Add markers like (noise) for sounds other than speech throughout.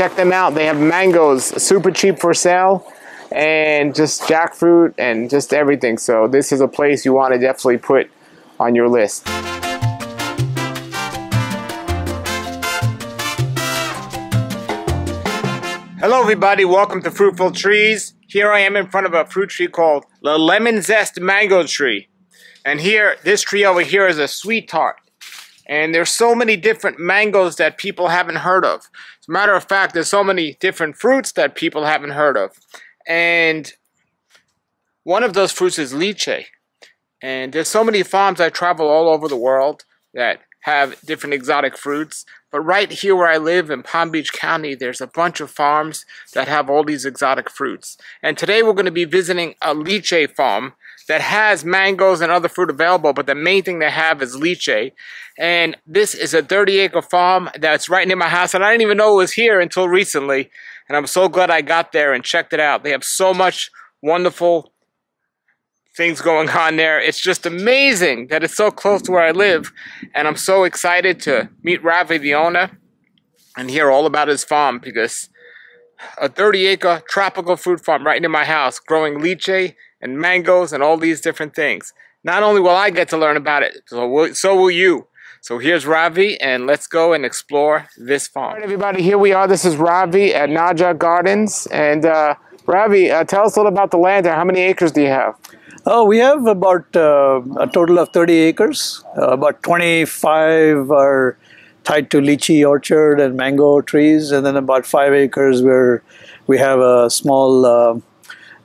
check them out. They have mangoes super cheap for sale and just jackfruit and just everything. So this is a place you want to definitely put on your list. Hello everybody, welcome to Fruitful Trees. Here I am in front of a fruit tree called the Lemon Zest Mango Tree. And here, this tree over here is a sweet tart. And there's so many different mangoes that people haven't heard of. As a matter of fact, there's so many different fruits that people haven't heard of. And one of those fruits is lychee. And there's so many farms I travel all over the world that have different exotic fruits. But right here where I live in Palm Beach County, there's a bunch of farms that have all these exotic fruits. And today we're going to be visiting a lychee farm that has mangoes and other fruit available, but the main thing they have is lychee. And this is a 30 acre farm that's right near my house, and I didn't even know it was here until recently. And I'm so glad I got there and checked it out. They have so much wonderful things going (laughs) on there. It's just amazing that it's so close to where I live. And I'm so excited to meet Ravi, the owner, and hear all about his farm because a 30 acre tropical fruit farm right near my house growing lychee and mangoes and all these different things. Not only will I get to learn about it, so will, so will you. So here's Ravi, and let's go and explore this farm. All right, everybody, here we are. This is Ravi at Naga Gardens. And uh, Ravi, uh, tell us a little about the land there. How many acres do you have? Oh, we have about uh, a total of 30 acres. Uh, about 25 are tied to lychee orchard and mango trees, and then about five acres where we have a small uh,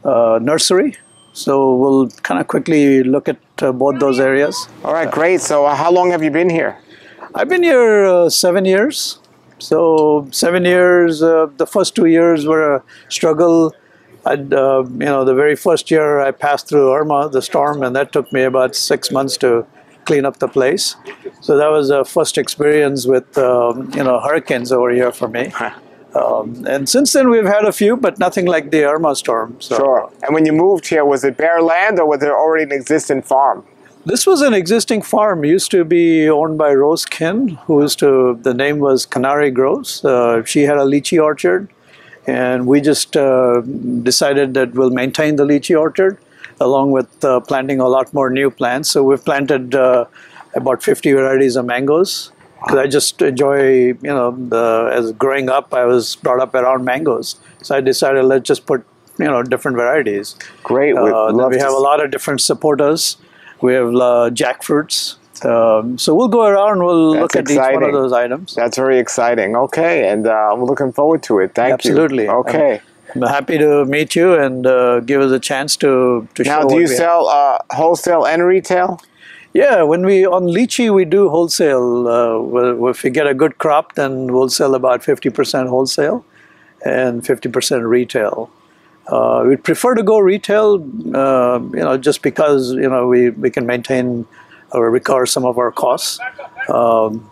uh nursery so we'll kind of quickly look at uh, both those areas. All right, great. So uh, how long have you been here? I've been here uh, seven years. So seven years. Uh, the first two years were a struggle. I'd, uh, you know, the very first year I passed through Irma, the storm, and that took me about six months to clean up the place. So that was a first experience with, um, you know, hurricanes over here for me. (laughs) Um, and since then, we've had a few, but nothing like the Irma storm. So. Sure. And when you moved here, was it bare land or was there already an existing farm? This was an existing farm. It used to be owned by Rose Kin, who used to, the name was Canary Groves. Uh, she had a lychee orchard, and we just uh, decided that we'll maintain the lychee orchard along with uh, planting a lot more new plants. So we've planted uh, about 50 varieties of mangoes because I just enjoy, you know, the, as growing up, I was brought up around mangoes. So I decided let's just put, you know, different varieties. Great. Uh, we have a lot of different supporters. We have uh, jackfruits. Um, so we'll go around. We'll That's look at exciting. each one of those items. That's very exciting. Okay, and uh, we're looking forward to it. Thank Absolutely. you. Absolutely. Okay. I'm happy to meet you and uh, give us a chance to to. Now, do you sell uh, wholesale and retail? Yeah, when we on lychee we do wholesale. Uh, if we get a good crop, then we'll sell about 50% wholesale and 50% retail. Uh, we'd prefer to go retail, uh, you know, just because you know we, we can maintain or recover some of our costs. Um,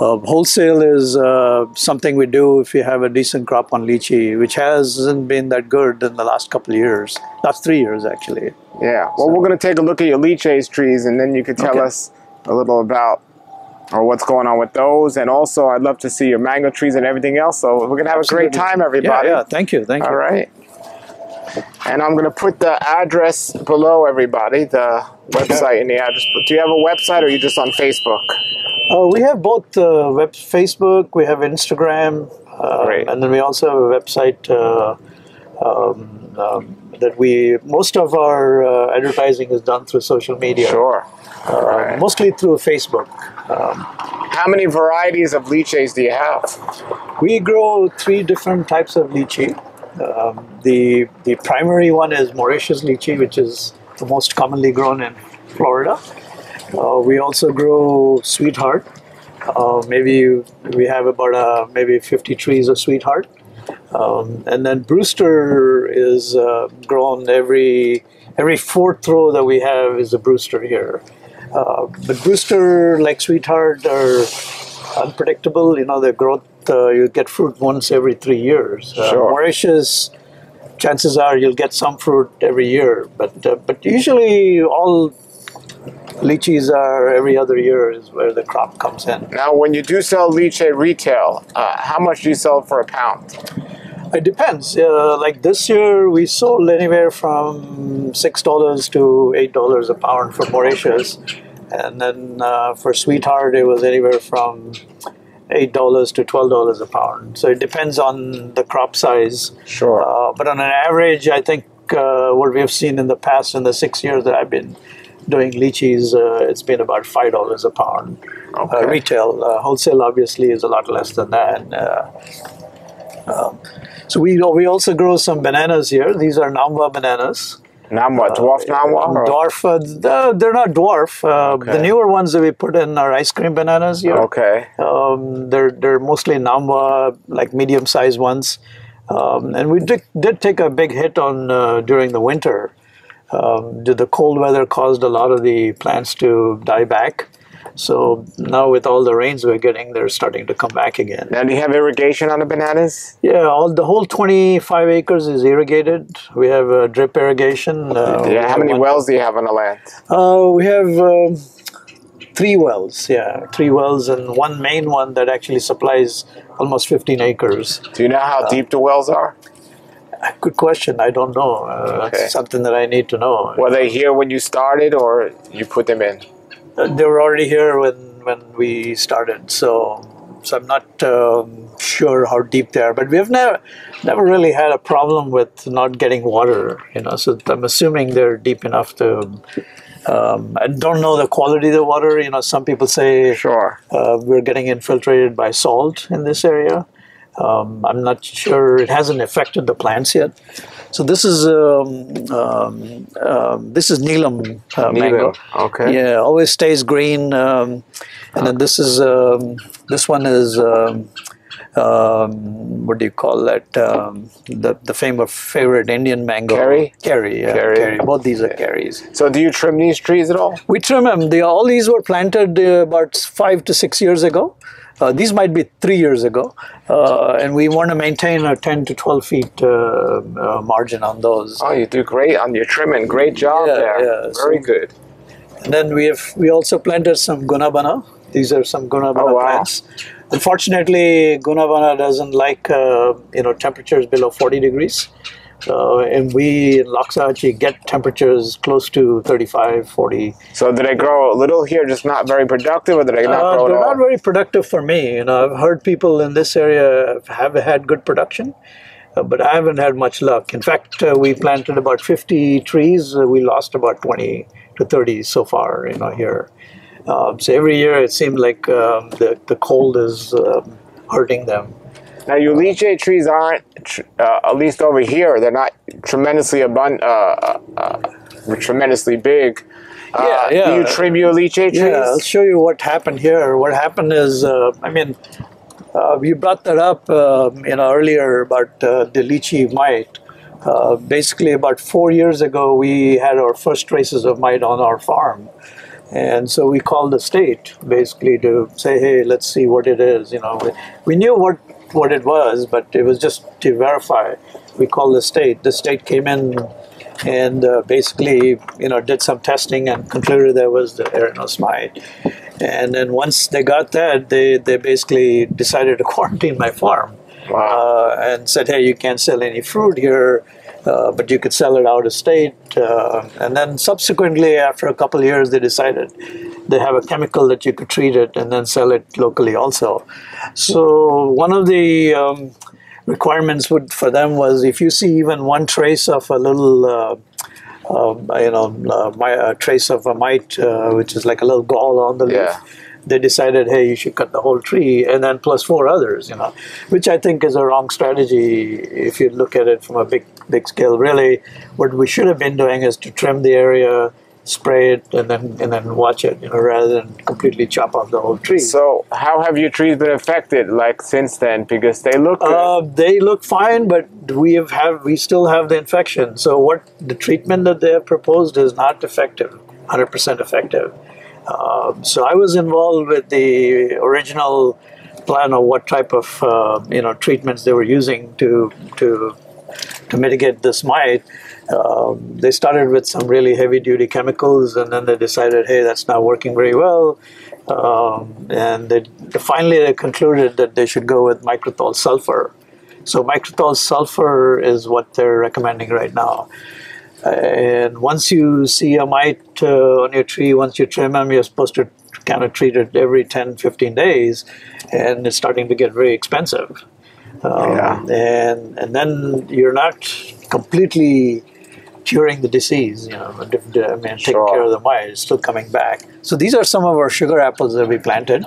uh, wholesale is uh, something we do if you have a decent crop on lychee, which hasn't been that good in the last couple of years, last three years actually. Yeah, well, so. we're going to take a look at your lychee trees, and then you can tell okay. us a little about or what's going on with those. And also, I'd love to see your mango trees and everything else. So we're going to have Absolutely. a great time, everybody. Yeah, yeah, thank you, thank you. All right. And I'm going to put the address below, everybody, the website and the address. Do you have a website, or are you just on Facebook? Uh, we have both uh, web, Facebook, we have Instagram, uh, and then we also have a website uh, um, um, that we, most of our uh, advertising is done through social media. Sure. Uh, right. Mostly through Facebook. Um, How many varieties of lychees do you have? We grow three different types of lychee. Um, the, the primary one is Mauritius lychee, which is the most commonly grown in Florida. Uh, we also grow sweetheart. Uh, maybe we have about uh, maybe 50 trees of sweetheart. Um, and then Brewster is uh, grown every every fourth row that we have is a Brewster here. Uh, but Brewster, like Sweetheart, are unpredictable. You know, their growth, uh, you get fruit once every three years. Sure. Mauritius, chances are you'll get some fruit every year. But, but usually all Lychees are every other year is where the crop comes in. Now, when you do sell lychee retail, uh, how much do you sell for a pound? It depends. Uh, like this year, we sold anywhere from six dollars to eight dollars a pound for Mauritius, and then uh, for Sweetheart, it was anywhere from eight dollars to twelve dollars a pound. So it depends on the crop size. Sure. Uh, but on an average, I think uh, what we have seen in the past, in the six years that I've been doing lychees, uh, it's been about five dollars a pound. Okay. Uh, retail, uh, wholesale obviously is a lot less than that. Uh, um, so we we also grow some bananas here. These are Namwa bananas. Namwa, dwarf Namwa? or- Dwarf, uh, they're not dwarf. Uh, Okay. The newer ones that we put in are ice cream bananas here. Okay. Um, they're they're mostly Namwa, like medium sized ones, um, and we did, did take a big hit on uh, during the winter. Um, the the cold weather caused a lot of the plants to die back. So now with all the rains we're getting, they're starting to come back again. Now, do you have irrigation on the bananas? Yeah, all the whole 25 acres is irrigated. We have uh, drip irrigation. Uh, Yeah. How many one- wells do you have on the land? Uh, we have um, three wells. Yeah, three wells and one main one that actually supplies almost 15 acres. Do you know Uh, how deep the wells are? Good question. I don't know. Uh, Okay. That's something that I need to know. Were they here when you started, or you put them in? They were already here when when we started, so so I'm not um, sure how deep they are. But we have never never really had a problem with not getting water. You know, so I'm assuming they're deep enough to. Um, I don't know the quality of the water. You know, some people say Sure. uh, we're getting infiltrated by salt in this area. Um, I'm not sure it hasn't affected the plants yet. So this is um, um, um, this is Neelam uh, mango. Okay. Yeah, always stays green. Um, and then this is um, this one is um, um, what do you call that? Um, the the famous favorite Indian mango. Carrie? Carrie. Yeah, Carrie. Carrie. Both these are Carries. So, do you trim these trees at all? We trim them. They, all these were planted uh, about five to six years ago. Uh, these might be three years ago, uh, and we want to maintain a 10 to 12 feet uh, uh, margin on those. Oh, you do great on your trimming. Great job Yeah, there. yeah, Very so- good. And then we have we also planted some guanabana. These are some guanabana Oh, wow. plants. Unfortunately, guanabana doesn't like uh, you know temperatures below 40 degrees. Uh, and we in Loxahatchee get temperatures close to 35, 40. So, did I grow a little here, just not very productive, or do they not Uh, grow at they're not very productive for me. You know, I've heard people in this area have had good production, uh, but I haven't had much luck. In fact, uh, we planted about 50 trees. Uh, we lost about 20 to 30 so far. You know, here. Um, so every year it seemed like um, the the cold is um, hurting them. Now, your lychee trees aren't, tr- uh, at least over here, they're not tremendously abundant, uh, uh, uh, tremendously big. Uh, Yeah, yeah. Do you trim your lychee trees? Yeah, I'll show you what happened here. What happened is, uh, I mean, uh, you brought that up, you know, earlier about uh, the lychee mite. Uh, basically, about four years ago, we had our first traces of mite on our farm, and so we called the state basically to say, "Hey, let's see what it is." You know, we, we knew what what it was, but it was just to verify. We called the state. The state came in and uh, basically, you know, did some testing and concluded there was the erinose mite. And then once they got that, they, they basically decided to (laughs) quarantine my farm. Wow. Uh, and said, hey, you can't sell any fruit here, uh, but you could sell it out of state. Uh, and then subsequently, after a couple of years, they decided they have a chemical that you could treat it and then sell it locally also. So one of the um, requirements would for them was if you see even one trace of a little. Uh, uh, you know, uh, my, a trace of a mite, uh, which is like a little gall on the leaf. Yeah. They decided, hey, you should cut the whole tree, and then plus four others, you know, which I think is a wrong strategy if you look at it from a big, big scale. Really, what we should have been doing is to trim the area, spray it, and then and then watch it, you know, rather than completely chop off the whole tree. So, how have your trees been affected, like since then? Because they look. Uh, they look fine, but we have, have we still have the infection. So what the treatment that they have proposed is not effective, hundred percent effective. Um, so I was involved with the original plan of what type of uh, you know treatments they were using to to to mitigate this mite, um, they started with some really heavy duty chemicals, and then they decided, hey, that's not working very well. Um, and they, finally, they concluded that they should go with microthiol sulfur. So, microthiol sulfur is what they're recommending right now. And once you see a mite uh, on your tree, once you trim them, you're supposed to kind of treat it every 10, 15 days, and it's starting to get very expensive. Um, Yeah. And and then you're not completely curing the disease. You know, I mean, taking care of the mite, it's still coming back. So these are some of our sugar apples that we planted.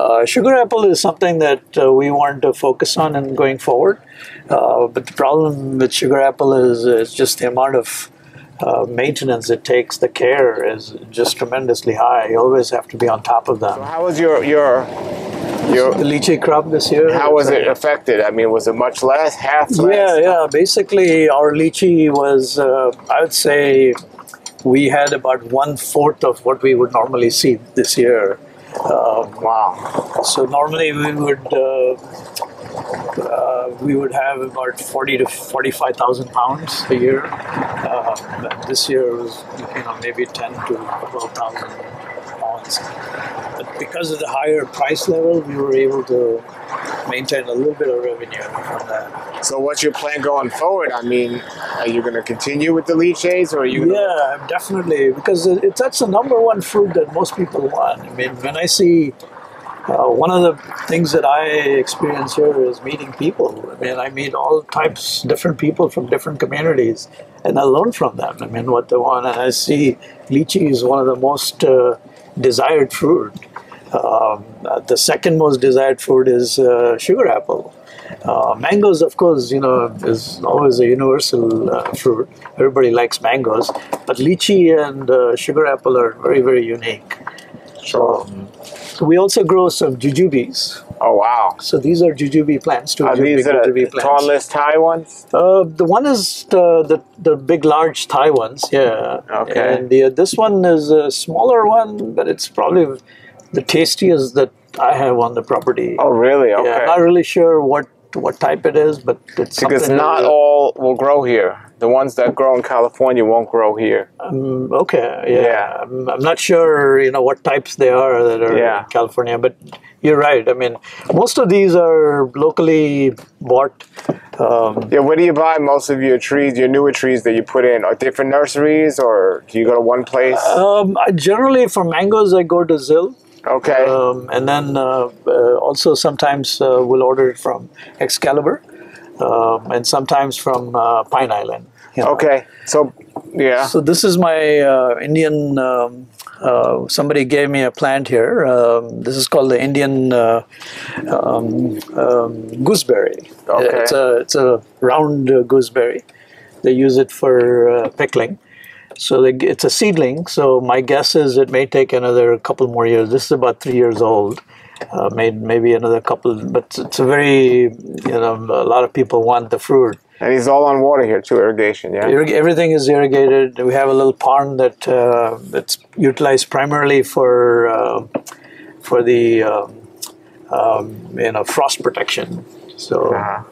Uh, sugar apple is something that uh, we want to focus on and going forward. Uh, but the problem with sugar apple is, is just the amount of uh, maintenance it takes. The care is just tremendously high. You always have to be on top of them. How was your your your? The lychee crop this year. How was it affected? I mean, was it much less, half less? Yeah, yeah. Basically, our lychee was, uh, I would say, we had about one fourth of what we would normally see this year. Um, Wow. so normally we would uh, uh, we would have about forty to forty-five thousand pounds a year. Uh, this year was you know maybe ten to twelve thousand pounds. But because of the higher price level, we were able to maintain a little bit of revenue from that. So, what's your plan going forward? I mean, are you going to continue with the lychees, or are you? Gonna, Yeah, definitely, because it, it- that's the number one fruit that most people want. I mean, when I see uh, one of the things that I experience here is meeting people. I mean, I meet all types, different people from different communities, and I learn from them. I mean, what they want, and I see lychee is one of the most uh, desired fruit. Um, the second most desired fruit is uh, sugar apple. Uh, mangoes, of course, you know, is always a universal uh, fruit. Everybody likes mangoes, but lychee and uh, sugar apple are very, very unique. Sure. So we also grow some jujubes. Oh wow. So these are jujube plants, two Are these the plants. tallest Thai ones? Uh, the one is the, the the big, large Thai ones, yeah. Okay. And the this one is a smaller one, but it's probably the tastiest that I have on the property. Oh really? Okay. Yeah, I'm not really sure what what type it is, but it's because not all will grow here. The ones that grow in California won't grow here. Um, okay, yeah. Yeah. I'm, I'm not sure, you know, what types they are that are Yeah. in California, but you're right. I mean, most of these are locally bought. Um, Yeah, where do you buy most of your trees, your newer trees that you put in? Are different nurseries, or do you go to one place? um, I generally, for mangoes, I go to Zill. Okay. Um, and then uh, uh, also sometimes uh, we'll order it from Excalibur um, and sometimes from uh, Pine Island. you know. okay. So, yeah. So this is my uh, Indian. Um, uh, somebody gave me a plant here. Um, this is called the Indian uh, um, um, gooseberry. Okay. It's a it's a round uh, gooseberry. They use it for uh, pickling. So they, it's a seedling. So my guess is it may take another couple more years. This is about three years old. Uh, made maybe another couple, but it's a very you know a lot of people want the fruit. And it's all on water here too, irrigation. Yeah. Irrig- everything is irrigated. We have a little pond that uh, that's utilized primarily for uh, for the um, um, you know frost protection. So Uh-huh.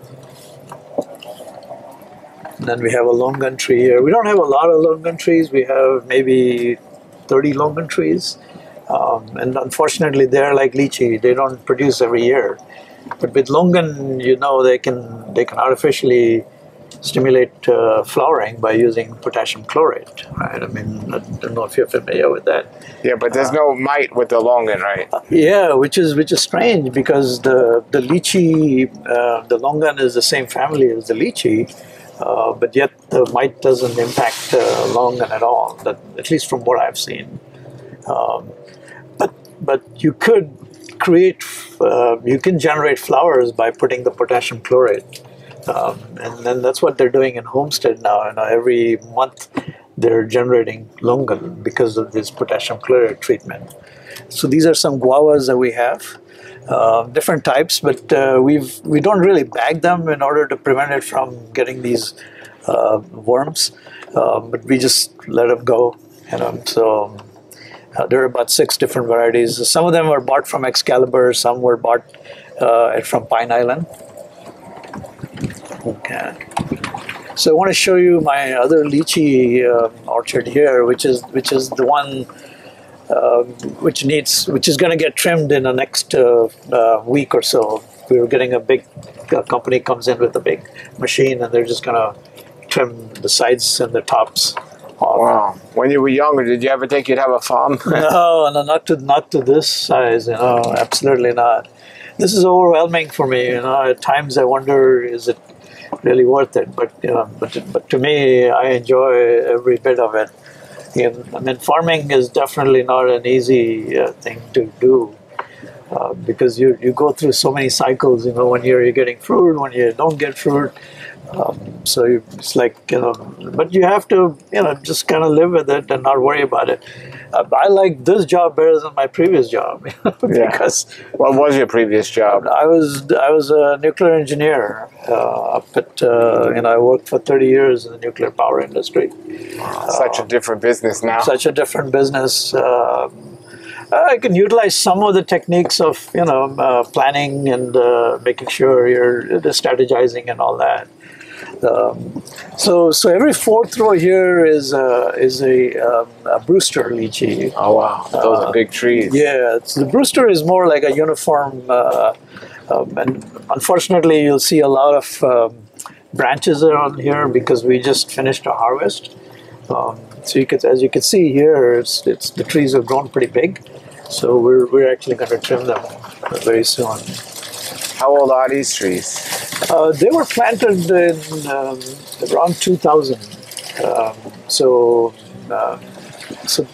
Then we have a longan tree here. We don't have a lot of longan trees. We have maybe thirty longan trees, um, and unfortunately, they're like lychee. They don't produce every year. But with longan, you know, they can they can artificially stimulate uh, flowering by using potassium chlorate. Right? I mean, I don't know if you're familiar with that. Yeah, but there's no mite with the longan, right? Yeah, which is which is strange because the the lychee, uh, the longan is the same family as the lychee, uh, but yet the mite doesn't impact uh, longan at all. That, at least from what I've seen. Um, but but you could create, uh, you can generate flowers by putting the potassium chlorate. Um, and then that's what they're doing in Homestead now. You know, every month they're generating longan because of this potassium chloride treatment. So these are some guavas that we have, uh, different types, but uh, we've we don't really bag them in order to prevent it from getting these uh, worms. Uh, but we just let them go, you know. So uh, there are about six different varieties. Some of them were bought from Excalibur. Some were bought uh, from Pine Island. Okay. So I want to show you my other lychee orchard here, which is which is the one uh, which needs which is going to get trimmed in the next uh, uh, week or so. We were getting a big uh, company comes in with a big machine, and they're just going to trim the sides and the tops. Off. Wow. When you were younger, did you ever think you'd have a farm? (laughs) No, no, not to not to this size. You know, absolutely not. This is overwhelming for me. You know, at times I wonder, is it really worth it? But you know, but but to me, I enjoy every bit of it. Know, I mean, farming is definitely not an easy uh, thing to do. Uh, because you, you go through so many cycles, you know, one year you're getting fruit, one year you don't get fruit, um, so you, it's like you know, but you have to you know just kind of live with it and not worry about it. Uh, I like this job better than my previous job (laughs) Yeah. because What was your previous job? I was I was a nuclear engineer uh, up at uh, you know I worked for thirty years in the nuclear power industry. Such a different business now. Such a different business. Um, I can utilize some of the techniques of you know uh, planning and uh, making sure you're strategizing and all that. Um, so, so every fourth row here is a, is a, um, a Brewster lychee. oh wow, those are big trees. Yeah, it's, the Brewster is more like a uniform, uh, um, and unfortunately, you'll see a lot of um, branches around here because we just finished a harvest. Um, so you could, as you can see here, it's, it's the trees have grown pretty big. So we're, we're actually going to trim them very soon. How old are these trees? Uh, they were planted in um, around 2000. Um, so, uh, so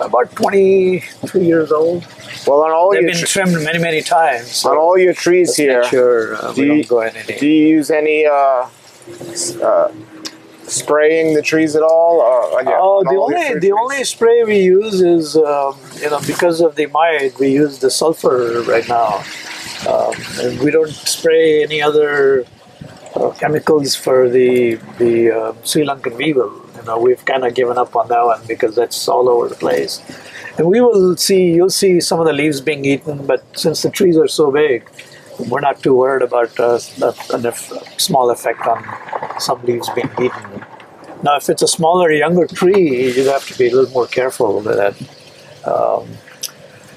about 23 years old. Well, on all They've your been trimmed many, many times. So on all your trees here, sure uh, do we you- don't go any. do you use any uh, uh, spraying the trees at all? Or, your- Oh, on the all only the only spray we use is um, you know because of the mite we use the sulfur right now, um, and we don't spray any other uh, chemicals for the the uh, Sri Lankan weevil. You know we've kind of given up on that one because that's all over the place, and we will see you'll see some of the leaves being eaten, but since the trees are so big. We're not too worried about uh, a, small effect on some leaves being eaten. Now, if it's a smaller, younger tree, you have to be a little more careful with that. Um,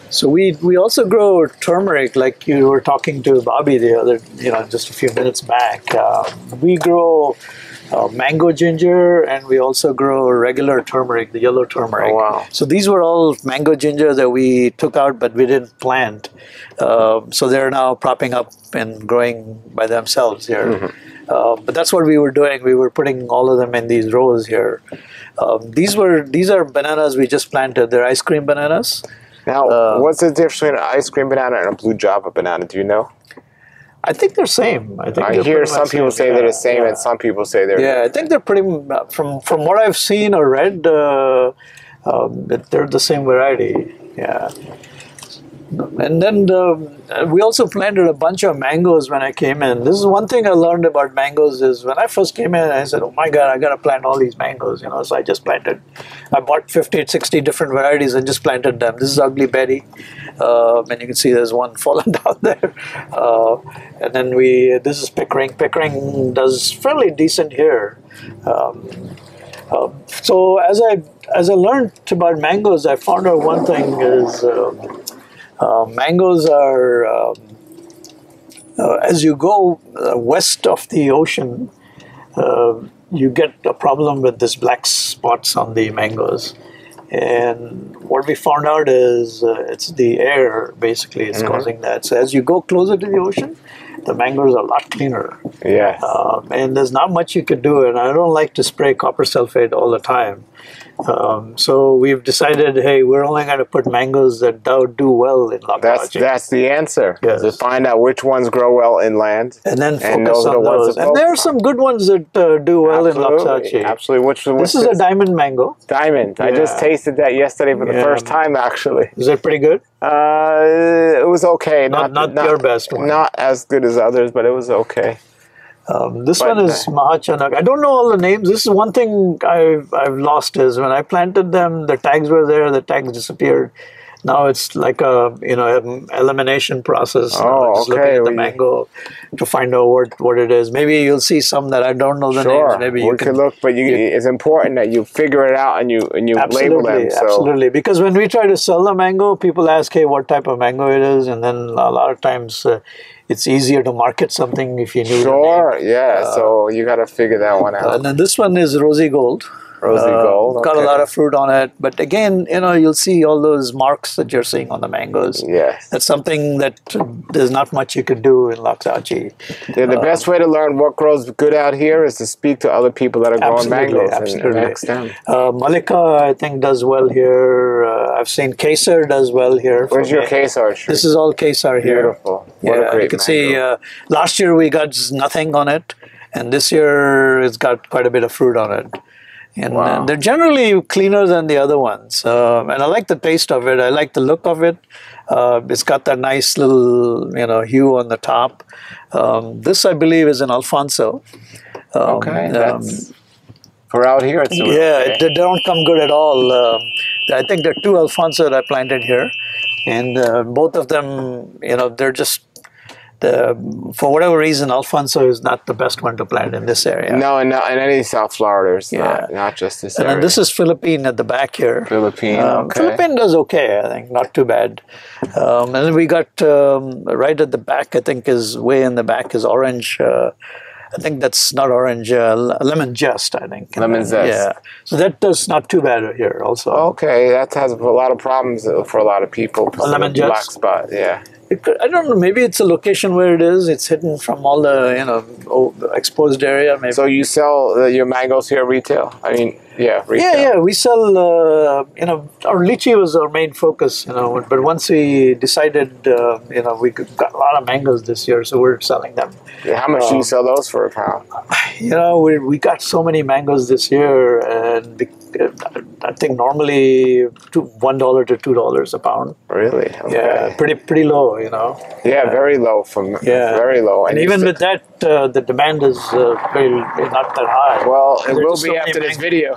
so we we also grow turmeric, like you were talking to Bobby the other, you know, just a few minutes back. Um, we grow uh, mango ginger, and we also grow regular turmeric, the yellow turmeric. Oh, wow. So these were all mango ginger that we took out, but we didn't plant. Um, so they're now propping up and growing by themselves here. Uh, but that's what we were doing. We were putting all of them in these rows here. Um, these were these are bananas we just planted. They're ice cream bananas. Now, uh, what's the difference between an ice cream banana and a blue java banana? Do you know? I think they're same. I think I hear some people say they're the same, yeah. and some people say they're. Yeah, I think they're pretty from from what I've seen or read. Uh, um, that they're the same variety. Yeah. And then um, we also planted a bunch of mangoes when I came in. This is one thing I learned about mangoes is when I first came in, I said, "Oh my God, I got to plant all these mangoes." You know, so I just planted. I bought 50, 60 different varieties and just planted them. This is Ugly Betty, um, and you can see there's one (laughs) fallen down there. Uh, and then we this is Pickering. Pickering does fairly decent here. Um, um, so as I as I learned about mangoes, I found out one thing is um, uh, mangoes are um, uh, as you go uh, west of the ocean, uh, you get a problem with these black spots on the mangoes. And what we found out is uh, it's the air basically is causing that. So as you go closer to the ocean, the mangoes are a lot cleaner. Yes. Um, and there's not much you could do. And I don't like to spray copper sulfate all the time. Um, so we've decided, hey, we're only going to put mangoes that do, do well in Lake that's that's the answer. Yes. To find out which ones grow well inland. and then focus and those are on the ones those. to And there are some good ones that uh, do well in Absolutely. Loxahatchee. Absolutely. Which which This is a diamond mango. diamond. I just tasted that yesterday for the Yeah. first time. Actually, Is it pretty good? uh, it was okay. Not- not your best one. Not as good as others, but it was okay. Um, this But, one is Mahachanak. I don't know all the names. This is one thing I've, I've lost is when I planted them, the tags were there, the tags disappeared. Now it's like a you know em- elimination process. Oh, okay, looking at the mango to find out what, what it is. Maybe you'll see some that I don't know the Sure, names. Maybe we you could look, but you, it's important that you figure it out and you and you label them. So absolutely. Because when we try to sell the mango, people ask, "Hey, what type of mango it is?" And then a lot of times, uh, it's easier to market something if you knew. the name. sure, yeah. so you got to figure that one out. And then this one is Rosigold. Rosy Uh, gold, Got a lot of fruit on it, but again, you know, you'll see all those marks that you're seeing on the mangoes. Yes. That's something that there's not much you can do in Loxahatchee. Yeah, the best way to learn what grows good out here is to speak to other people that are growing mangoes absolutely. and ask them. Uh, Mallika, I think, does well here. Uh, I've seen Kesar does well here. Where's your me. Kesar tree? This is all Kesar here. beautiful. What yeah, a great you can see uh, last year we got nothing on it, and this year it's got quite a bit of fruit on it. And uh, Wow. they're generally cleaner than the other ones. Um, and I like the taste of it. I like the look of it. Uh, it's got that nice little, you know, hue on the top. Um, this, I believe, is an Alphonso. Um, okay, um, that's for out here. It's yeah, it, they don't come good at all. Um, I think there are two Alphonso that I planted here, and uh, both of them, you know, they're just the for whatever reason, Alphonso is not the best one to plant in this area. No, and not in any South Florida. It's not, Yeah. not just this and area. then this is Philippine at the back here. Philippine. Um, okay. Philippine does okay, I think, not too bad. Um, and then we got um, right at the back, I think, is way in the back is orange. Uh, I think that's not orange, uh, lemon zest, I think. And Lemon then- zest. Yeah. So that does not too bad here also. Okay, that has a lot of problems for a lot of people. lemon The black spot, yeah. Could, I don't know. Maybe it's a location where it is. It's hidden from all the you know exposed area. Maybe. So you sell uh, your mangoes here retail? I mean, yeah, retail. yeah, yeah. We sell. Uh, you know, our lychee was our main focus. You know, but once we decided, uh, you know, we got a lot of mangoes this year, so we're selling them. Yeah, How much do Um, you sell those for a pound? You know, we we got so many mangoes this year, and I think normally two, one dollar to two dollars a pound. Really? Yeah, pretty pretty low. You know. Yeah, very low from Yeah. very low. And you even with that, uh, the demand is uh, very not that high. well, it will be many after this video.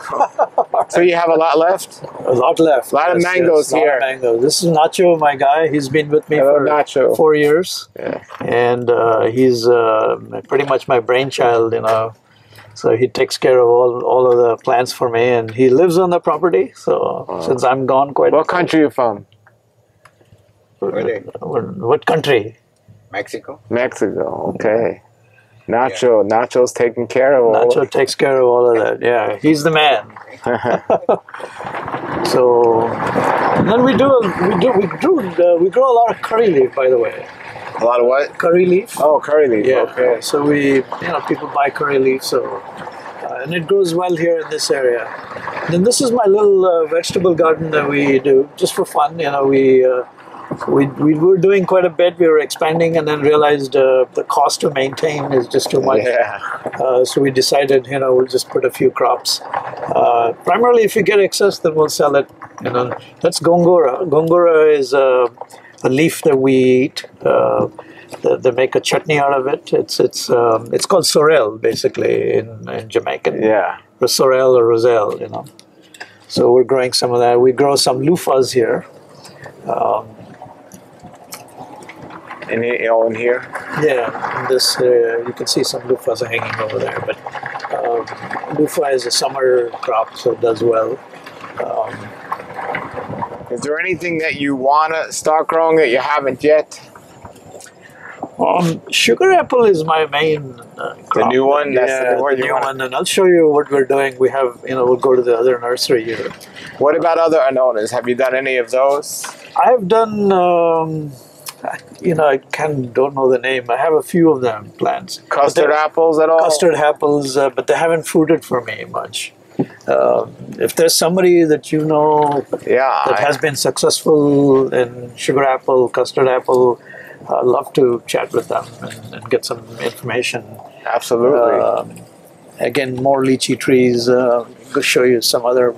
So you have a lot left. A lot left. A lot of mangoes lot of here. mangoes. This is Nacho, my guy. He's been with me Hello, for Nacho. four years, Yeah. and uh, he's uh, pretty much my brainchild. You know, so he takes care of all all of the plants for me, and he lives on the property. So since I'm gone, quite What country you from? what country? Mexico. Mexico. Okay. Nacho. Nacho's taking care of all. Nacho takes care of all of that. Yeah, he's the man. (laughs) So and then we do we do we do uh, we grow a lot of curry leaf, by the way. a lot of what? Curry leaf. Oh, curry leaf. Yeah. Okay. So we, you know, people buy curry leaf, so uh, and it grows well here in this area. Then this is my little uh, vegetable garden that we do just for fun. You know, we. Uh, we, we were doing quite a bit. We were expanding, and then realized uh, the cost to maintain is just too much. Yeah. Uh, so we decided, you know, we'll just put a few crops. Uh, primarily, if you get excess, then we'll sell it. You know, that's gongura. Gongura is a, a leaf that we eat. Uh, they, they make a chutney out of it. It's it's um, it's called sorrel, basically in, in Jamaican. Yeah. Or sorrel or roselle, you know. So we're growing some of that. We grow some loofahs here. Um, In, oh, in here. Yeah, in this uh, you can see some loofahs hanging over there, but loofah is a summer crop, so it does well. Um, Is there anything that you want to start growing that you haven't yet? um, sugar apple is my main uh, crop. new one? That's the yeah, one the new wanna- one, and I'll show you what we're doing. We have, you know, we'll go to the other nursery here. What about other annonas? Have you done any of those? I've done, um, you know, I can don't know the name. I have a few of them plants. Custard apples at all? custard apples, uh, but they haven't fruited for me much. Um, if there's somebody that you know Yeah. that I- has been successful in sugar apple, custard apple, I'd love to chat with them and, and get some information. absolutely. Um, again, more lychee trees. Uh, go show you some other.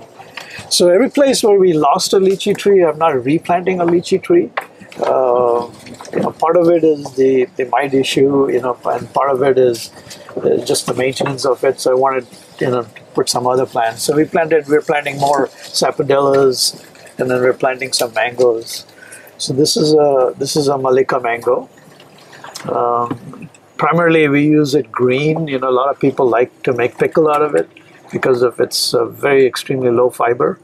So every place where we lost a lychee tree, I'm not replanting a lychee tree. Uh, you know, part of it is the, the mite issue, you know, and part of it is just the maintenance of it. So I wanted, you know, to put some other plants. So we planted. We're planting more sapodillas, and then we're planting some mangoes. So this is a this is a Mallika mango. Um, primarily, we use it green. You know, a lot of people like to make pickle out of it because of its uh, very extremely low fiber.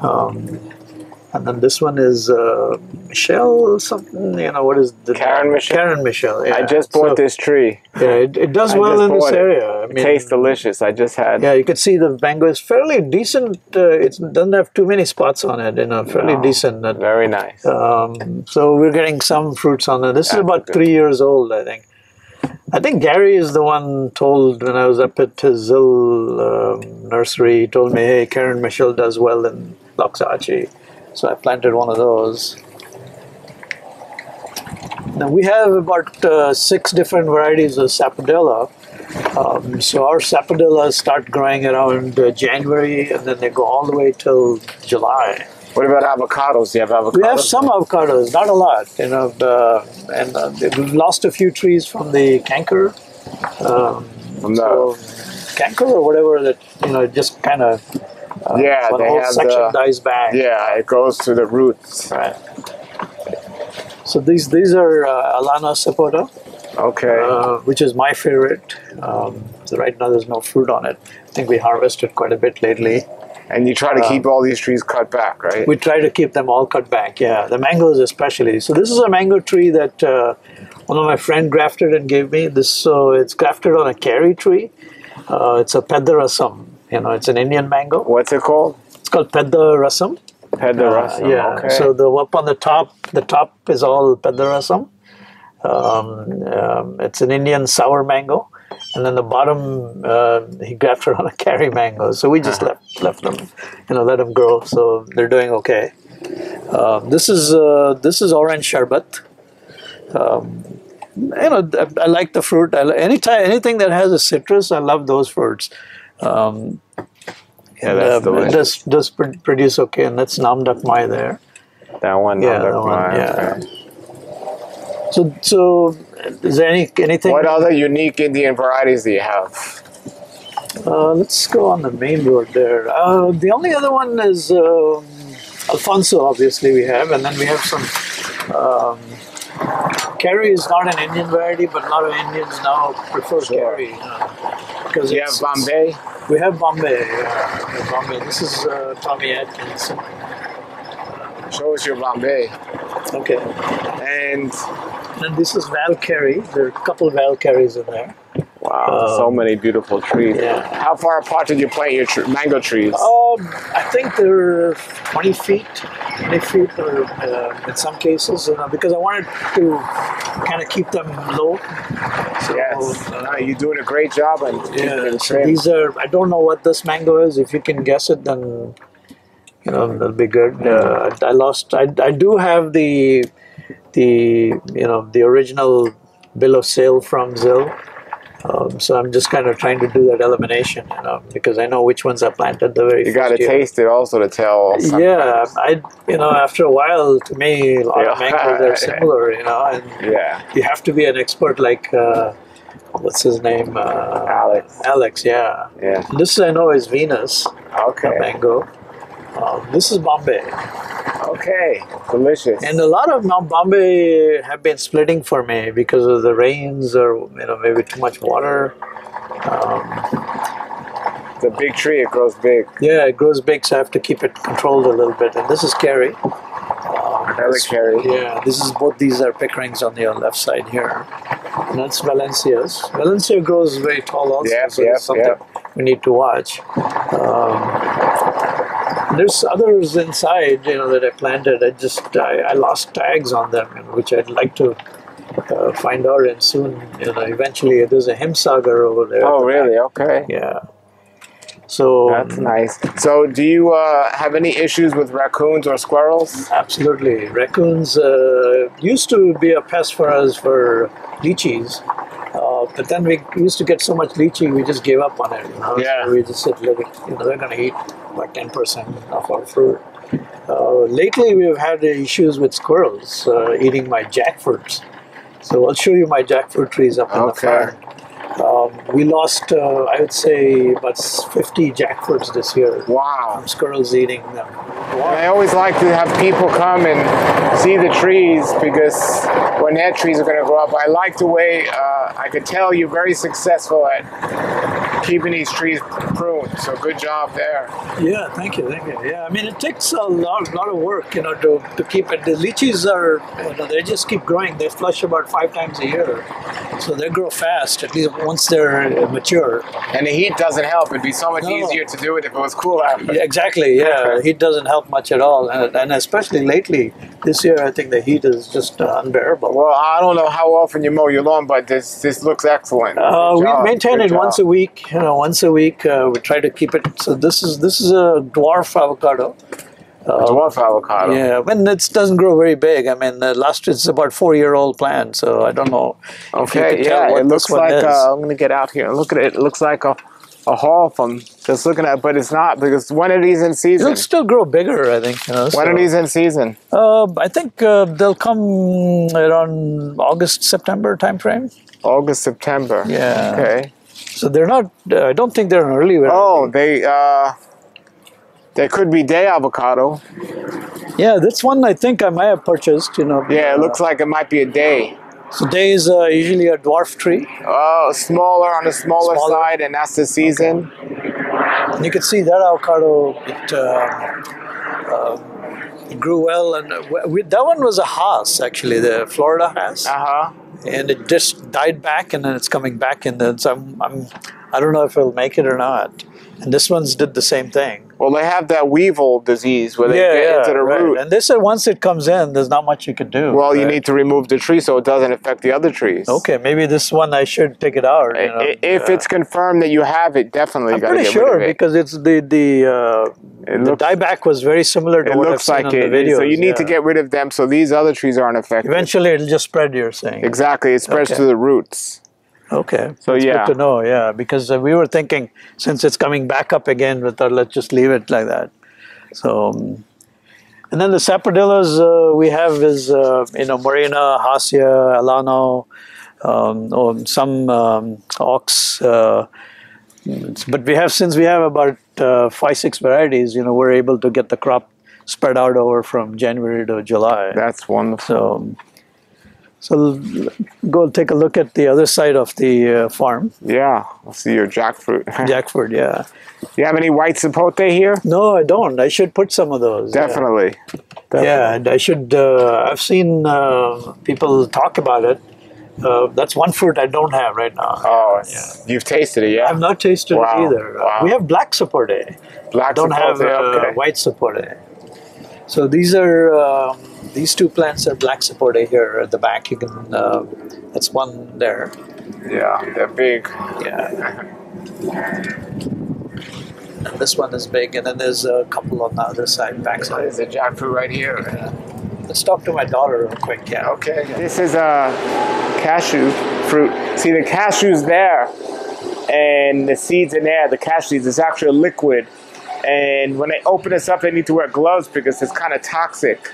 Um, and then this one is uh, Michelle something. You know what is the Karen Michelle? Karen Michelle. I just bought So, this tree. Yeah, it, it does I well in this it. area. I It tastes delicious. I just had. yeah, you can see the mango is fairly decent. Uh, it doesn't have too many spots on it. You know, fairly No. decent. And, Very nice. um, so we're getting some fruits on it. This is about three years old, I think. I think Gary is the one told when I was up at his Zill um, nursery. He told me, "Hey, Karen Michelle does well in Loxahatchee," so I planted one of those. Now we have about uh, six different varieties of sapodilla. Um, so our sapodillas start growing around uh, January, and then they go all the way till July. What about avocados? Do you have avocados? We have some avocados, not a lot, you know, uh, and uh, we've lost a few trees from the canker. Um, From the- so, canker or whatever that you know just kind of uh, Yeah, one they whole section the- dies back. Yeah, it goes to the roots. Right. So these these are uh, Alana sapota, Okay. uh, which is my favorite. Um, so right now there's no fruit on it. I think we harvested quite a bit lately. and you try to keep all these trees cut back, right? We try to keep them all cut back. Yeah, the mangoes especially. So this is a mango tree that uh, one of my friend grafted and gave me. This so it's grafted on a Carrie tree. Uh, it's a pedarasam. You know, it's an Indian mango. What's it called? It's called pedarasam. Pedarasam. Uh, yeah. Okay. So the up on the top, the top is all pedarasam. Um, um, it's an Indian sour mango, and then the bottom uh, he grafted on a Carrie mango. So we just left left them, you know, let them grow. So they're doing okay. Um, this is uh, this is orange sherbet. Um, you know, I, I like the fruit. I, anytime anything that has a citrus, I love those fruits. Um, yeah, that's um, it delicious. does does pr- produce okay, and that's Nam Doc Mai there. that one. Yeah, that one, yeah. okay. So, so is there any anything? What other unique Indian varieties do you have? Uh, let's go on the main road there. Uh, the only other one is um, Alphonso. Obviously, we have, and then we have some. Um, Carrie is not an Indian variety, but a lot of Indians now prefer Carrie. You know, because you have Bombay? We have Bombay. Have Bombay. This is uh, Tommy Atkins. Show us your Bombay. Okay. And And this is Val-Carrie. There are a couple of Val-Carries in there. wow, so many beautiful trees. Um, yeah. How far apart did you plant your tr- mango trees? Um, I think they're 20 feet, 20 feet, or uh, in some cases, you know, because I wanted to kind of keep them low. So, yes. uh, No, you're doing a great job and yeah, so these are, I don't know what this mango is. If you can guess it, then, you know, that'll be good. Uh, I lost, I, I do have the, the, you know, the original bill of sale from Zill. Um, so I'm just kind of trying to do that elimination, you know, because I know which ones I planted the very You got to taste it also to tell. Yeah. I you know after a while, to me, a lot of mangoes are (laughs) similar, you know, and Yeah. you have to be an expert like uh, what's his name, uh, Alex. Alex, yeah. Yeah. This I know is Venus Okay. mango. Um, this is Bombay, Okay. Delicious. and a lot of Bombay have been splitting for me because of the rains or you know maybe too much water. Um, the big tree, it grows big. yeah, it grows big, so I have to keep it controlled a little bit. And this is Carrie. Another cherry. Yeah, this is both these are pickerings on the left side here. And that's Valencia's. Valencia grows very tall also, Yep, so yep, it's something yep. we need to watch. Um, there's others inside, you know, that I planted. I just I, I lost tags on them, you know, which I'd like to uh, find out and soon. You know, eventually there's a Himsagar over there. Oh, the really? back. Okay. Yeah. So That's nice. So, do you uh, have any issues with raccoons or squirrels? Absolutely. Raccoons uh, used to be a pest for us for lychees. Uh, but then we used to get so much lychee, we just gave up on it. You know? Yeah. So we just said, it, you know, they're going to eat about 10% of our fruit. Uh, lately, we've had issues with squirrels uh, eating my jackfruits. So I'll show you my jackfruit trees up in the Okay. Um, we lost, uh, I would say, about 50 jackfruits this year Wow. from squirrels eating them. I always like to have people come and see the trees because when their trees are going to grow up, I like the way uh, I could tell you're very successful at keeping these trees pruned. So good job there. Yeah, thank you, thank you. Yeah, I mean it takes a lot, lot of work, you know, to, to keep it. The lychees are, you know, they just keep growing. They flush about five times a year, so they grow fast. At least once they're mature. And the heat doesn't help. It'd be so much No. easier to do it if it was cool out. Yeah, exactly. Yeah, (laughs) heat doesn't help much at all, and, and especially lately this year, I think the heat is just uh, unbearable. Well, I don't know how often you mow your lawn, but this this looks excellent. Uh, we maintain it once a week. You know, once a week uh, we try to keep it. So this is this is a dwarf avocado. Dwarf avocado. Yeah, when it doesn't grow very big. I mean, uh, last it's about four year old plant, so I don't know. Okay, yeah, it looks one like uh, I'm gonna get out here and look at it. It looks like a a haul from just looking at, it, but it's not because one of these in season? It'll still grow bigger, I think. You know, when so- are these in season? Uh, I think uh, they'll come around August, September timeframe. August, September. Yeah. Okay. So they're not. Uh, I don't think they're an early. variety. Oh, they uh, they could be day avocado. Yeah, this one I think I might have purchased. You know. Yeah, it uh, looks like it might be a day. So day is uh, usually a dwarf tree, Oh, smaller on the smaller, Smaller. side, and that's the season. and you can see that avocado. It, uh, grew well, and uh, we, that one was a Hass actually, the Florida Hass, Uh huh. And it just died back, and then it's coming back, and then so I'm, I'm I don't know if it'll make it or not. And this one's did the same thing. Well, they have that weevil disease where they get into the right. root. And this, once it comes in, there's not much you can do. Well, you need to remove the tree so it doesn't affect the other trees. Okay, maybe this one I should take it out. you know. If Uh, it's confirmed that you have it, definitely I'm pretty get sure rid of it. because it's the the uh, It the looks- dieback was very similar to It what I've looks seen like on it. the videos. so you need to get rid of them so these other trees aren't affected. Eventually, it'll just spread. You're saying Exactly. It spreads Okay. to the roots. Okay, So, That's yeah. good to know. Yeah, because uh, we were thinking since it's coming back up again, we thought let's just leave it like that. So, um, and then the sapodillas uh, we have is uh, you know Morena, Hasya, Alano, um, or some um, ox. Uh, but we have since we have about uh, five six varieties. You know, we're able to get the crop spread out over from January to July. That's wonderful. So, so go take a look at the other side of the uh, farm, yeah. I'll see your jackfruit. (laughs) jackfruit, Yeah. you have any white sapote here? No, I don't. I should put some of those. yeah. Definitely. Yeah, and I should. Uh, I've seen uh, people talk about it. Uh, that's one fruit I don't have right now. Oh, it's, you've tasted it, yeah? I've not tasted Wow, it either. Uh, wow. we have black sapote. Black don't have sapote, uh, okay. white sapote. So these are um, these two plants are black sapote here at the back. You can. Uh, that's one there. Yeah, they're big. Yeah. And this one is big, and then there's a couple on the other side, back side. There's a jackfruit right here. Let's talk to my daughter real quick. Yeah. Okay. This is a cashew fruit. See, the cashew's there, and the seeds in there. The cashew seeds is actually a liquid, and when they open this up, they need to wear gloves because it's kind of toxic.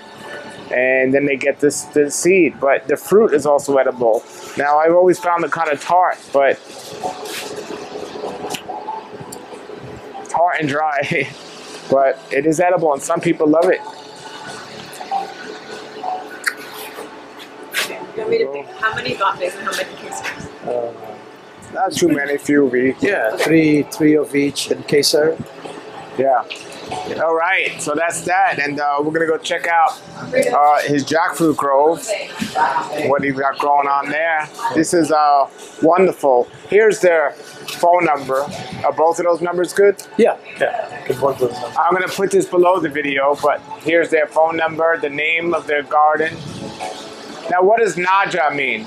And then they get this the seed, but the fruit is also edible. Now, I've always found it kind of tart, but tart and dry. (laughs) but it is edible, and some people love it. You want me to pick how many lattes and how many quesos? Uh, Not too many, few of each. yeah, three three of each and quesar. Yeah. All right, so that's that, and uh, we're gonna go check out uh, his jackfruit grove. What he's got growing on there. This is uh, wonderful. Here's their phone number. Are both of those numbers good? Yeah, yeah. Good one. I'm gonna put this below the video, but here's their phone number, the name of their garden. Now, what does Naga mean?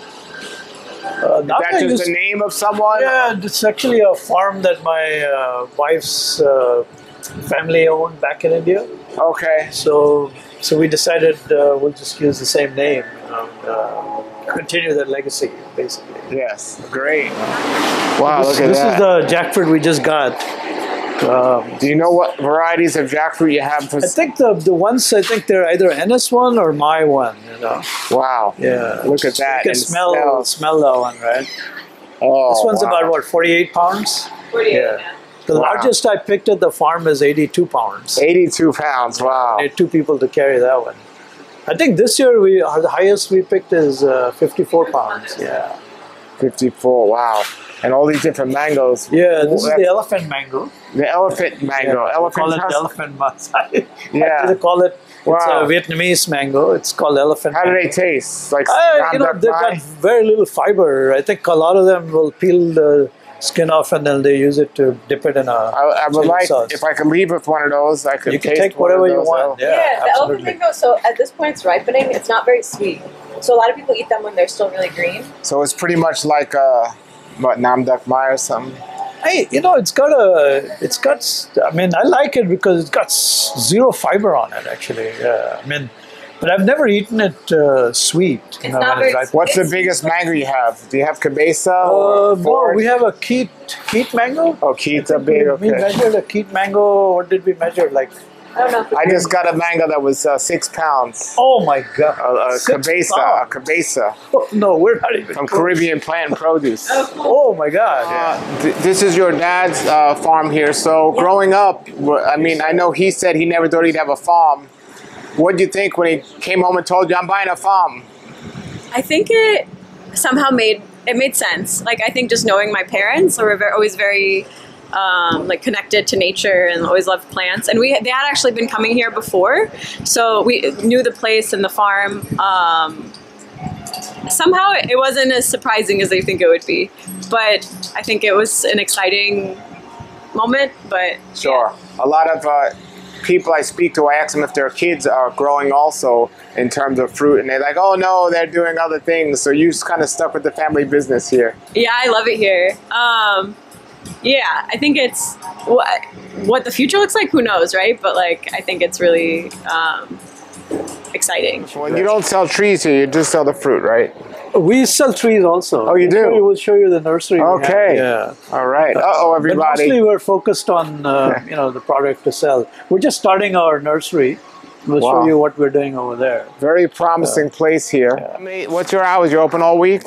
Uh, Is that just the name of someone? Yeah, it's actually a farm that my uh, wife's uh, family owned back in India. Okay. So, so we decided uh, we'll just use the same name and uh, continue that legacy, basically. Yes. Great. Wow, this look at this that. is the jackfruit we just got. Um, Do you know what varieties of jackfruit you have? For, I think the the ones I think they're either NS one or Mai one. You know. wow. Yeah. Look at that. You can and smell smell that one, right? Oh, This one's wow. about what 48 pounds. 48. Yeah. The Wow. largest I picked at the farm is 82 pounds. 82 pounds. Wow. I two people to carry that one. I think this year we our the highest we picked is uh, 54 pounds. Yeah. 54. Wow. And all these different mangoes. Yeah, this is the elephant mango. the elephant mango. Yeah, elephant call it elephant masai. (laughs) Yeah. they call it. It's Wow. a Vietnamese mango. It's called elephant. How do they taste? Like Uh, you know, they've got very little fiber. I think a lot of them will peel the skin off and then they use it to dip it in a. I, I would like sauce. if I could leave with one of those. I could you can take whatever you want. out. Yeah, Yeah, the elephant absolutely. mango. So at this point, it's ripening. It's not very sweet. So a lot of people eat them when they're still really green. So it's pretty much like a what Nam Doc Mai or something. Hey, you know, it's got a, it's got. I mean, I like it because it's got zero fiber on it. Actually, yeah. I mean, but I've never eaten it uh, sweet. You It's know, not very ripe. What's the It's- biggest mango you have? Do you have cabeza Uh, or no, we have a Keitt Keitt mango. Oh, Keita We, big. we measured a Keitt mango. What did we measure? Like, I don't know. I just got a mango that was uh, six pounds. oh my god, A, a Six cabeza, a pounds. cabeza Oh, no, we're not even from close. Caribbean Plant Produce. Oh my god. Uh, th- this is your dad's uh, farm here. So growing up, I mean, I know he said he never thought he'd have a farm. What did you think when he came home and told you, "I'm buying a farm"? I think it somehow made it made sense. Like I think just knowing my parents were very, always very um, like connected to nature and always loved plants. And we they had actually been coming here before, so we knew the place and the farm. Um, somehow it wasn't as surprising as they think it would be, but I think it was an exciting moment. But Sure. A lot of uh, people I speak to, I ask them if their kids are growing also in terms of fruit, and they're like, "Oh no, they're doing other things." So you kind of stuck with the family business here. Yeah, I love it here. Um, yeah, I think it's what what the future looks like. Who knows, right? But like, I think it's really um, exciting. Well, you don't sell trees here; you just sell the fruit, right? We sell trees also. Oh, you We'll do? show you- We'll show you the nursery. Okay. Yeah. All right. Uh oh, But mostly we're focused on uh, (laughs) you know the product to sell. We're just starting our nursery. We'll Wow. show you what we're doing over there. Very promising place here. I mean, what's your hours? You're open all week?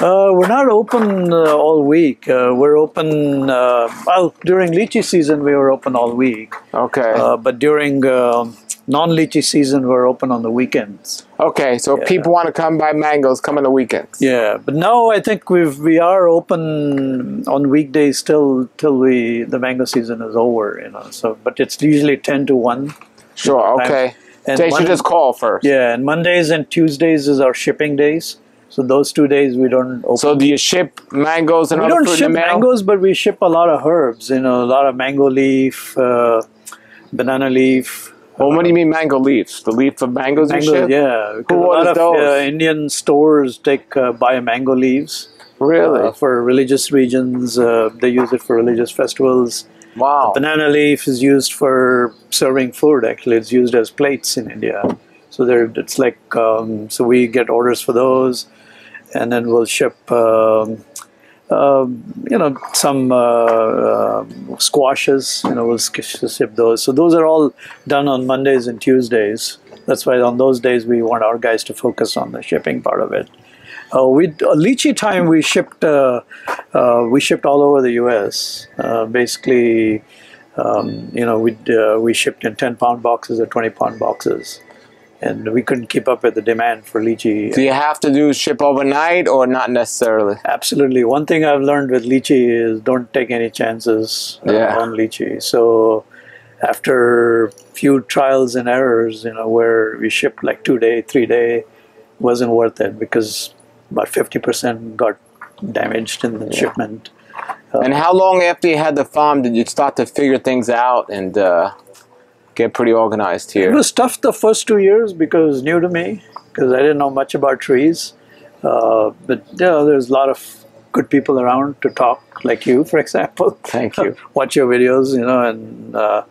Uh, we're not open uh, all week. Uh, we're open. Uh, well, during lychee season, we were open all week. Okay. Uh, but during um non-lychee season, we're open on the weekends. okay. So if people want to come buy mangoes, come on the weekends. Yeah, but now I think we've we are open on weekdays till till we the mango season is over. You know, so but it's usually ten to one. Sure. Okay. And they should just call first. Yeah, and Mondays and Tuesdays is our shipping days. So those two days we don't open. So do you ship mangoes and we other don't ship mangoes, but we ship a lot of herbs. You know, a lot of mango leaf, uh, banana leaf. Well, what do you mean mango leaves? The leaf of mangoes Mango, ship? yeah. because a lot of? Uh, Indian stores take uh, buy mango leaves. Really? uh, for religious regions. Uh, they use it for religious festivals. wow. Banana leaf is used for serving food. Actually, it's used as plates in India. So there, it's like um, so we get orders for those, and then we'll ship. Um, you know some uh, uh, squashes. You know we'll ship those. So those are all done on Mondays and Tuesdays. That's why on those days we want our guys to focus on the shipping part of it. Uh, we uh, lychee time we shipped uh, uh, we shipped all over the U.S. Uh, basically, um, you know we uh, we shipped in ten pound boxes or twenty pound boxes, and we couldn't keep up with the demand for lychee. do you have to do ship overnight or not necessarily? Absolutely. One thing I've learned with lychee is don't take any chances Yeah. on lychee. So after few trials and errors, you know, where we shipped like two day, three day, wasn't worth it because about fifty percent got damaged in the shipment. And how long after you had the farm did you start to figure things out and uh, get pretty organized here. It was tough the first two years because new to me because I didn't know much about trees. Uh, but you know, there's a lot of good people around to talk, like you, for example. Thank you. (laughs) Watch your videos, you know, and uh,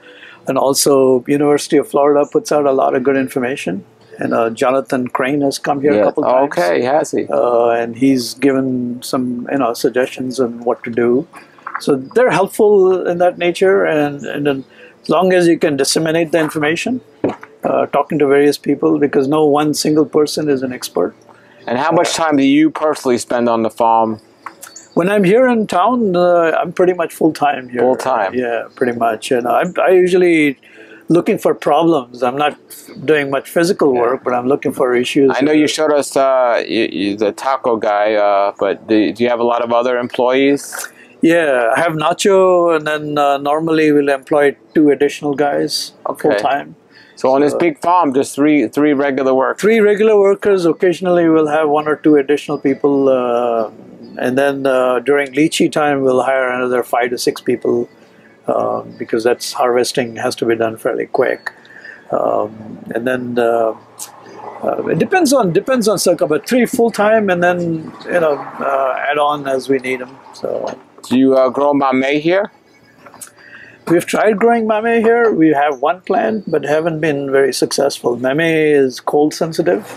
and also University of Florida puts out a lot of good information. And uh, Jonathan Crane has come here a Yeah. couple times. Okay, has he? Uh, and he's given some you know suggestions on what to do. So they're helpful in that nature, and and then as long as you can disseminate the information, uh, talking to various people, because no one single person is an expert. And how much time do you personally spend on the farm? When I'm here in town, uh, I'm pretty much full time here. Full time. Yeah, pretty much. And I'm I usually looking for problems. I'm not doing much physical work, but I'm looking for issues. I know you showed us uh, you, you, the taco guy, uh, but do, do you have a lot of other employees? Yeah, I have Nacho, and then uh, normally we'll employ two additional guys Okay. full time. So on this big farm, just three three regular workers. Three regular workers. Occasionally, we'll have one or two additional people, uh, and then uh, during lychee time, we'll hire another five to six people uh, because that's harvesting has to be done fairly quick. Um, and then uh, uh, it depends on depends on circle, but three full time, and then you know uh, add on as we need them. So. Do you uh, grow mamey here? We've tried growing mame here. We have one plant, but haven't been very successful. Mame is cold sensitive.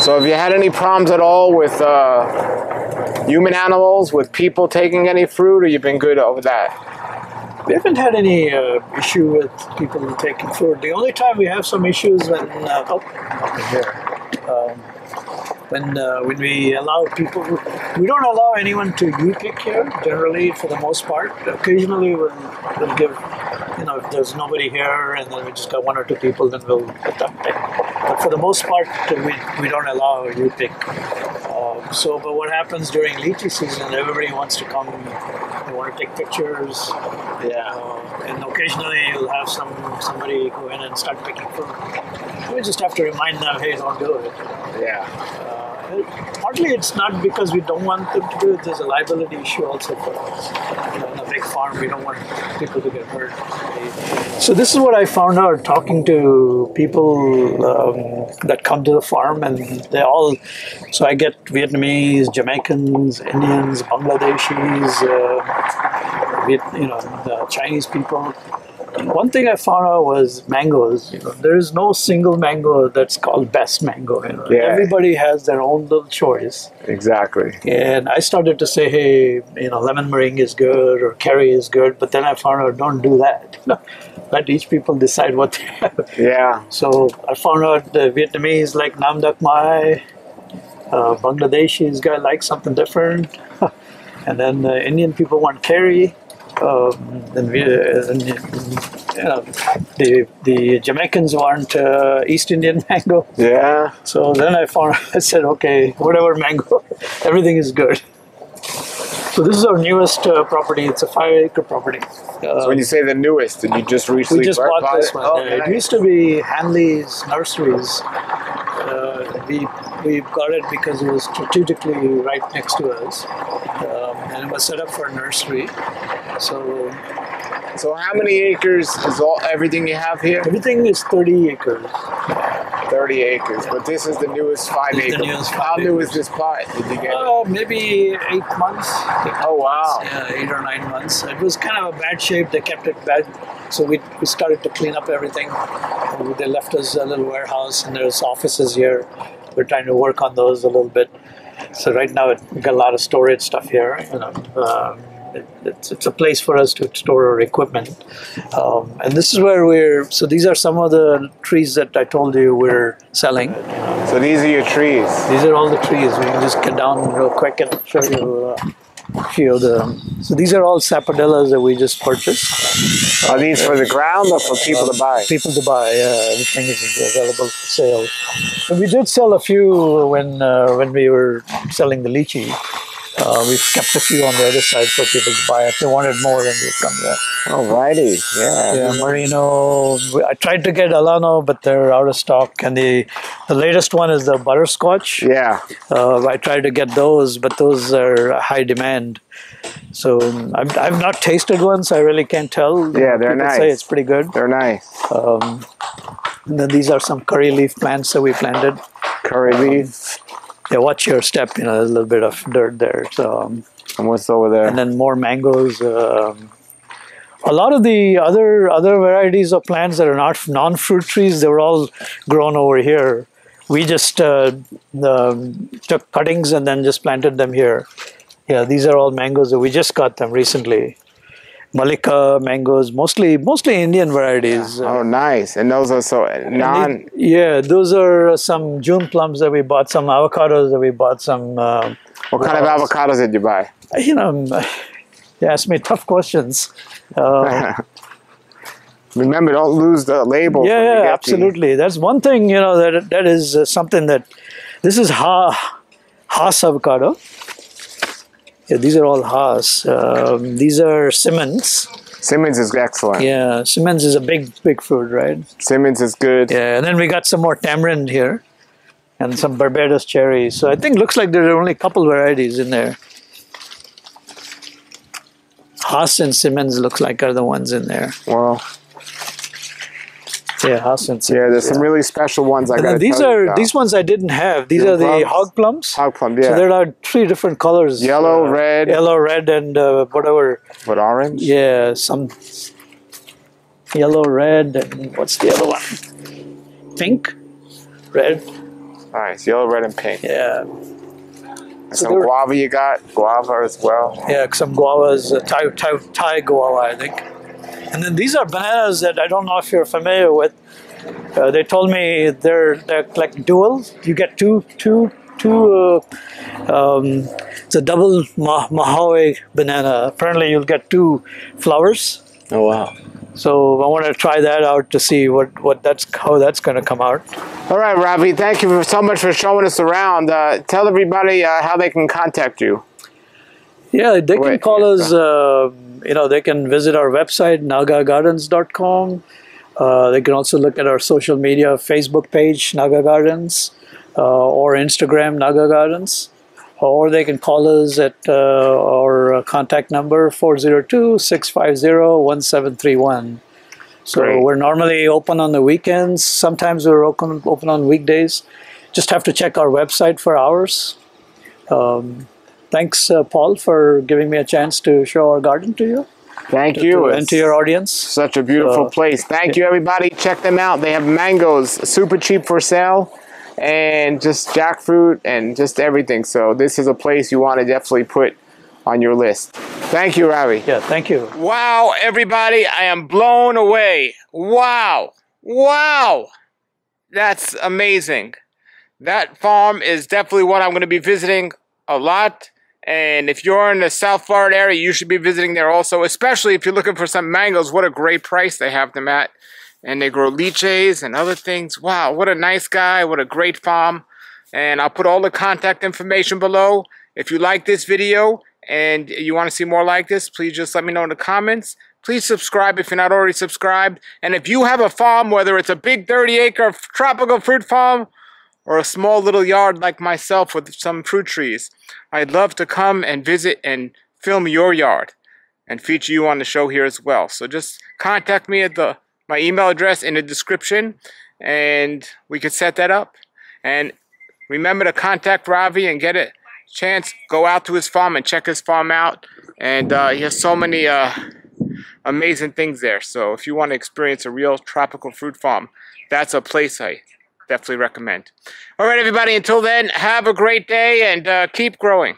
So have you had any problems at all with uh, human animals, with people taking any fruit, or you've been good over that? We haven't had any uh, issue with people taking food. The only time we have some issues when uh, oh, up in here, um, when uh, when we allow people, we don't allow anyone to you pick here. Generally, for the most part, occasionally we'll, we'll give, you know, if there's nobody here, and then we just got one or two people, then we'll let them pick. But for the most part, we we don't allow you pick. Uh, so, but what happens during lychee season? Everybody wants to come. They want to take pictures. Yeah. Uh, occasionally you'll have some somebody go in and start picking fruit. We just have to remind them, hey, don't do it. Yeah. Uh, partly it's not because we don't want them to do it. There's a liability issue also for us. You know, in a big farm, we don't want people to get hurt. So this is what I found out talking to people um, that come to the farm, and they all. So I get Vietnamese, Jamaicans, Indians, Bangladeshis, uh, Viet, you know, the Chinese people. One thing I found out was mangoes. You know, there is no single mango that's called best mango. You know. Yeah. Everybody has their own little choice. Exactly. And I started to say, hey, you know, lemon meringue is good or Carrie is good, but then I found out don't do that. (laughs) Let each people decide what they have. Yeah. So I found out the Vietnamese like Nam Doc Mai, uh, Bangladeshis guy like something different, (laughs) and then the Indian people want curry. Um, then we, uh, and, you know, the the Jamaicans want uh, East Indian (laughs) mango. Yeah. So then I found (laughs) I said, okay, whatever mango, (laughs) everything is good. So this is our newest uh, property. It's a five-acre property. Uh, So when you say the newest, did you just recently we just bought bought this one. Oh, Uh, nice. It used to be Hanley's Nurseries. Uh, we we got it because it was strategically right next to us, um, and it was set up for a nursery. So So how many acres is all everything you have here? everything is 30 acres. Thirty acres, but this is the newest five It's the acre. newest How five new acres. is this plot? Did you get? it? Uh, maybe eight months. Oh wow. Yeah, eight or nine months. It was kind of a bad shape. They kept it bad, so we, we started to clean up everything. And They left us a little warehouse, and there's offices here. We're trying to work on those a little bit. So right now, it, we got a lot of storage stuff here. You know, um, it, it's, it's a place for us to store our equipment. Um, and this is where we're. So these are some of the trees that I told you we're selling. So these are your trees. These are all the trees. We can just get down real quick and show you uh, a few of them. So these are all sapodillas that we just purchased. Are these for the ground or for people to buy? People to buy. Yeah, everything is available for sale. And we did sell a few when uh, when we were selling the lychee. Uh, we've kept a few on the other side for people to buy. If they wanted more, then they'd come there. Alrighty. Yeah. Yeah, Morena. I tried to get Alano, but they're out of stock. And the the latest one is the butterscotch. Yeah. Uh, I tried to get those, but those are high demand. So um, I've, I've not tasted one, so I really can't tell. Yeah, they're People say nice. it's pretty good. They're nice. Um, and then these are some curry leaf plants that we planted. Curry leaf. Yeah, watch your step. You know, there's a little bit of dirt there. So um, And what's over there? and then more mangoes. Um, a lot of the other other varieties of plants that are not non fruit trees, they were all grown over here. We just uh, um, took cuttings and then just planted them here. Yeah, these are all mangoes that we just got them recently. Mallika mangoes, mostly mostly Indian varieties. oh, nice. And those are so non. it- yeah, those are some June plums that we bought, some avocados that we bought, some. Uh, What kind of avocados did you buy? you know, (laughs) you ask me tough questions. Uh, (laughs) Remember, don't lose the label. yeah, yeah, get the- absolutely. That's one thing, you know, that that is uh, something that this is Ha Hass avocado. Yeah, these are all Hass. Um, these are Simmonds. Simmonds is excellent. Yeah, Simmonds is a big, big fruit, right? Simmonds is good. Yeah, and then we got some more tamarind here, and some Barbados cherries. So I think looks like there are only a couple varieties in there. Hass and Simmonds looks like are the ones in there. Well, Yeah, (laughs) Hass and Simmonds. yeah, there's some really special ones I got these are these ones I didn't have. These Your are the hog plums. hog plum. Yeah. So there are three different colors: Yellow, uh, red. yellow, red, and uh, whatever. but orange. Yeah, some yellow, red, and what's the other one? Pink, red. Nice, yellow, red, and pink. Yeah, And So some guava you got, guava as well. yeah. Some guavas, uh, Thai, Thai, Thai guava, I think. And then these are bananas that I don't know if you're familiar with. Uh, they told me they're they're like dual. You get two two two. Uh, um, it's a double ma- Mahoi banana. Apparently, you'll get two flowers. Oh wow! So I want to try that out to see what, what that's how that's going to come out. All right, Ravi. Thank you for, so much for showing us around. Uh, tell everybody uh, how they can contact you. Yeah, they can call yeah, us. Uh, you know, they can visit our website nagagardens.com. Uh, they can also look at our social media Facebook page Naga Gardens uh, or Instagram Naga Gardens. Or they can call us at uh, our contact number 402 650 1731. So Great. we're normally open on the weekends. Sometimes we're open, open on weekdays. Just have to check our website for hours. Um, thanks, uh, Paul, for giving me a chance to show our garden to you Thank to- you. and to your audience. such a beautiful Uh, place. Thank you, everybody. Check them out. They have mangoes, super cheap for sale, and just jackfruit and just everything. So this is a place you want to definitely put on your list. Thank you, Ravi. Yeah, thank you. Wow, everybody, I am blown away. Wow. Wow. That's amazing. That farm is definitely one I'm going to be visiting a lot. And if you're in the South Florida area, you should be visiting there also, especially if you're looking for some mangoes. What a great price they have them at. And they grow lychees and other things. Wow, what a nice guy. What a great farm. And I'll put all the contact information below. If you like this video and you want to see more like this, please just let me know in the comments. Please subscribe if you're not already subscribed. And if you have a farm, whether it's a big 30 acre tropical fruit farm or a small little yard like myself with some fruit trees, I'd love to come and visit and film your yard and feature you on the show here as well. So just contact me at the my email address in the description and we can set that up. And remember to contact Ravi and get a chance, go out to his farm and check his farm out. And uh, he has so many uh, amazing things there. So if you want to experience a real tropical fruit farm, that's a place I definitely recommend. All right, everybody, until then, have a great day and uh, keep growing.